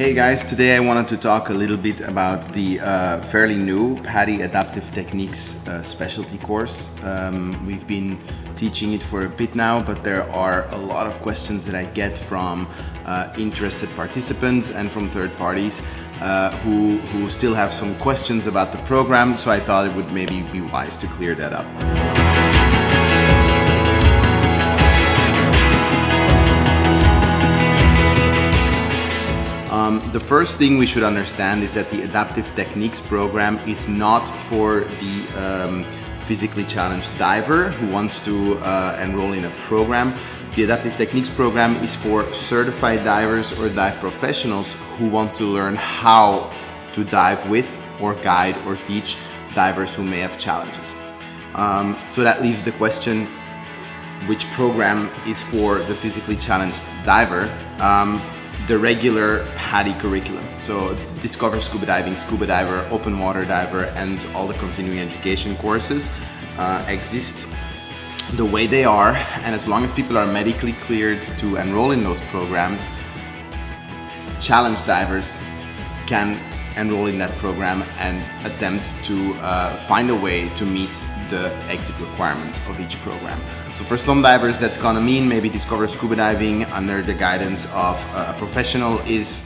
Hey guys, today I wanted to talk a little bit about the uh, fairly new PADI Adaptive Techniques uh, specialty course. Um, we've been teaching it for a bit now, but there are a lot of questions that I get from uh, interested participants and from third parties uh, who, who still have some questions about the program, so I thought it would maybe be wise to clear that up. Um, the first thing we should understand is that the Adaptive Techniques program is not for the um, physically challenged diver who wants to uh, enroll in a program. The Adaptive Techniques program is for certified divers or dive professionals who want to learn how to dive with or guide or teach divers who may have challenges. Um, so that leaves the question, which program is for the physically challenged diver? Um, the regular PADI curriculum. So Discover Scuba Diving, Scuba Diver, Open Water Diver, and all the continuing education courses uh, exist the way they are. And as long as people are medically cleared to enroll in those programs, challenge divers can enroll in that program and attempt to uh, find a way to meet the exit requirements of each program. So for some divers that's gonna mean maybe discover scuba diving under the guidance of a professional is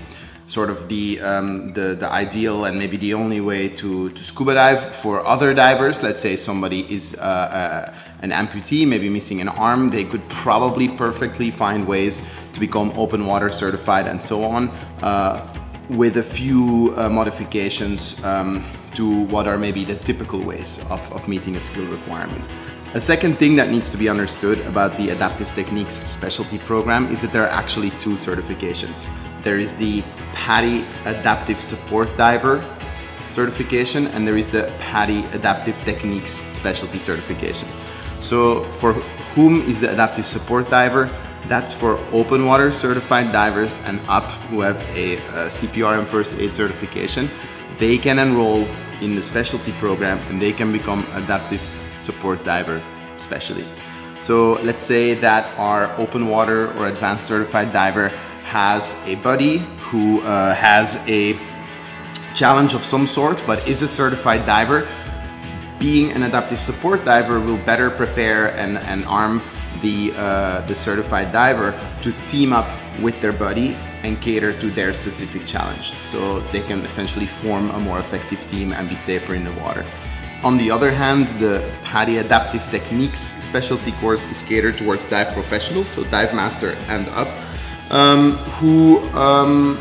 sort of the, um, the, the, ideal and maybe the only way to, to scuba dive. For other divers, let's say somebody is uh, uh, an amputee, maybe missing an arm, they could probably perfectly find ways to become open water certified and so on uh, with a few uh, modifications um, to what are maybe the typical ways of, of meeting a skill requirement. A second thing that needs to be understood about the Adaptive Techniques specialty program is that there are actually two certifications. There is the PADI Adaptive Support Diver certification and there is the PADI Adaptive Techniques specialty certification. So for whom is the Adaptive Support Diver? That's for open water certified divers and up who have a, a CPR and first aid certification. They can enroll in the specialty program and they can become adaptive support diver specialists. So let's say that our open water or advanced certified diver has a buddy who uh, has a challenge of some sort but is a certified diver. Being an adaptive support diver will better prepare and, and arm the, uh, the certified diver to team up with their buddy and cater to their specific challenge. So they can essentially form a more effective team and be safer in the water. On the other hand, the PADI Adaptive Techniques specialty course is catered towards dive professionals, so dive master and up, um, who um,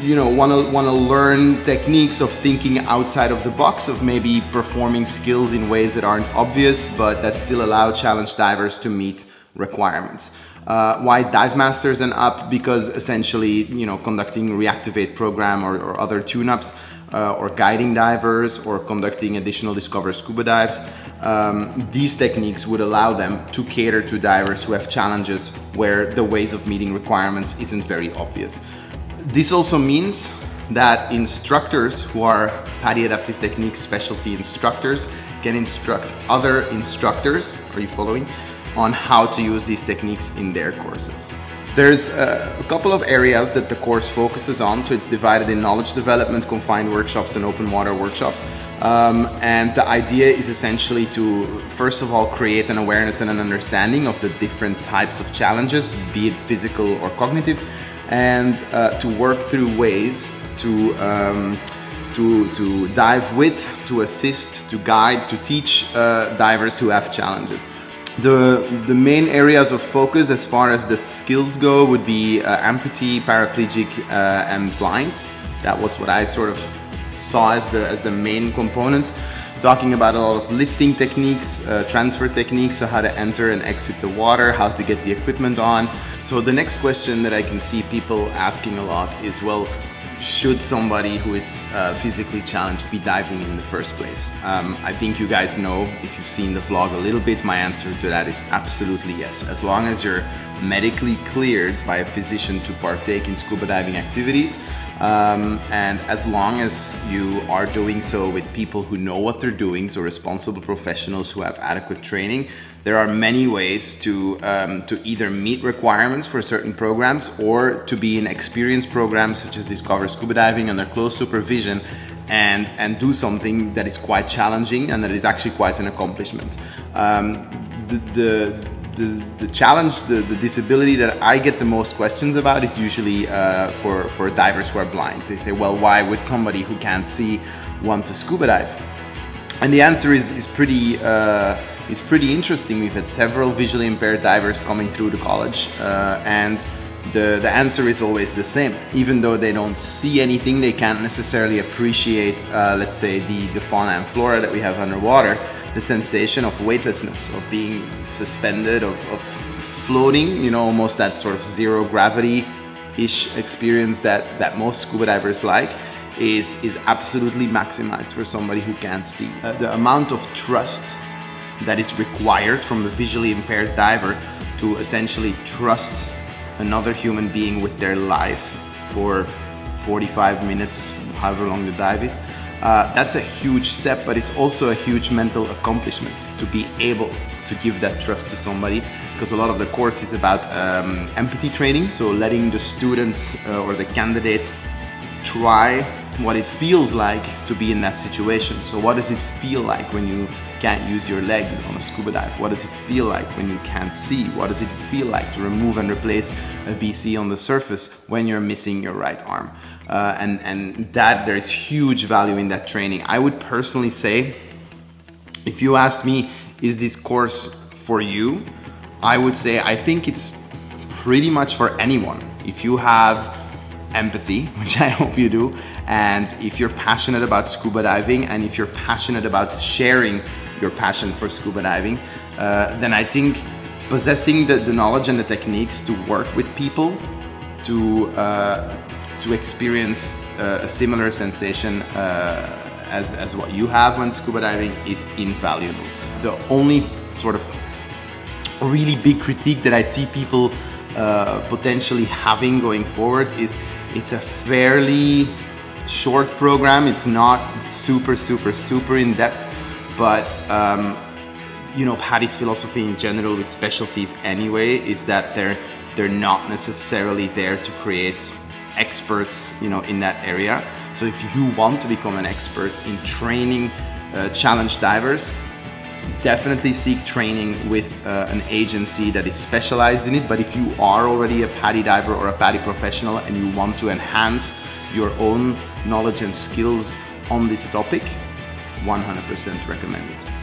you know want to want to learn techniques of thinking outside of the box, of maybe performing skills in ways that aren't obvious, but that still allow challenge divers to meet requirements. Uh, why dive masters and up? Because essentially, you know, conducting reactivate program or, or other tune-ups uh, or guiding divers or conducting additional discover scuba dives, um, these techniques would allow them to cater to divers who have challenges where the ways of meeting requirements isn't very obvious. This also means that instructors who are PADI Adaptive Techniques specialty instructors can instruct other instructors, are you following, on how to use these techniques in their courses. There's uh, a couple of areas that the course focuses on, so it's divided in knowledge development, confined workshops, and open water workshops. Um, and the idea is essentially to, first of all, create an awareness and an understanding of the different types of challenges, be it physical or cognitive, and uh, to work through ways to, um, to, to dive with, to assist, to guide, to teach uh, divers who have challenges. The, the main areas of focus as far as the skills go would be uh, amputee, paraplegic, uh, and blind. That was what I sort of saw as the, as the main components. Talking about a lot of lifting techniques, uh, transfer techniques, so how to enter and exit the water, how to get the equipment on. So the next question that I can see people asking a lot is, well, should somebody who is uh, physically challenged be diving in the first place? Um, I think you guys know, if you've seen the vlog a little bit, my answer to that is absolutely yes. As long as you're medically cleared by a physician to partake in scuba diving activities, Um, and as long as you are doing so with people who know what they're doing, so responsible professionals who have adequate training, there are many ways to, um, to either meet requirements for certain programs or to be in experienced programs such as Discover Scuba Diving under close supervision and, and do something that is quite challenging and that is actually quite an accomplishment. Um, the, the the, the challenge, the, the disability that I get the most questions about is usually uh, for, for divers who are blind. They say, well, why would somebody who can't see want to scuba dive? And the answer is, is pretty uh, is pretty interesting. We've had several visually impaired divers coming through the college uh, and the, the answer is always the same. Even though they don't see anything, they can't necessarily appreciate, uh, let's say, the, the fauna and flora that we have underwater the sensation of weightlessness, of being suspended, of, of floating, you know, almost that sort of zero gravity-ish experience that, that most scuba divers like is, is absolutely maximized for somebody who can't see. Uh, the amount of trust that is required from the visually impaired diver to essentially trust another human being with their life for 45 minutes, however long the dive is, uh, that's a huge step, but it's also a huge mental accomplishment to be able to give that trust to somebody because a lot of the course is about um, empathy training, so letting the students uh, or the candidate try what it feels like to be in that situation. So what does it feel like when you can't use your legs on a scuba dive? What does it feel like when you can't see? What does it feel like to remove and replace a BC on the surface when you're missing your right arm? Uh, and, and that there's huge value in that training. I would personally say, if you asked me, is this course for you? I would say I think it's pretty much for anyone. If you have empathy, which I hope you do, and if you're passionate about scuba diving and if you're passionate about sharing your passion for scuba diving, uh, then I think possessing the, the, knowledge and the techniques to work with people to uh, to experience uh, a similar sensation uh, as, as what you have when scuba diving is invaluable. The only sort of really big critique that I see people uh, potentially having going forward is it's a fairly short program. It's not super, super, super in depth, but um, you know, PADI's philosophy in general with specialties anyway is that they're they're not necessarily there to create experts you know, in that area. So if you want to become an expert in training uh, challenge divers, definitely seek training with uh, an agency that is specialized in it. But if you are already a PADI diver or a PADI professional and you want to enhance your own knowledge and skills on this topic, 100% recommend it.